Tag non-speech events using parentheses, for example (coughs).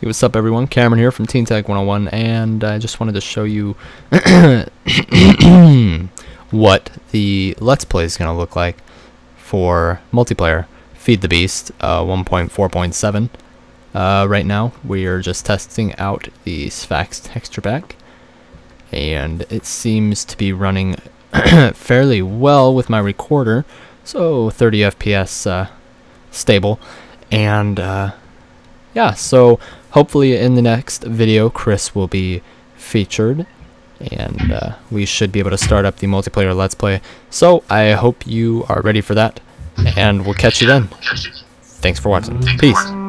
Hey, what's up everyone? Cameron here from Teen Tech 101 and I just wanted to show you (coughs) what the Let's Play is going to look like for multiplayer. Feed the Beast uh, 1.4.7 uh, right now. We are just testing out the Sphax texture pack and it seems to be running (coughs) fairly well with my recorder so 30 FPS uh, stable and uh, yeah so hopefully in the next video Chris will be featured and uh, we should be able to start up the multiplayer let's play. So I hope you are ready for that and we'll catch you then. Thanks for watching. Peace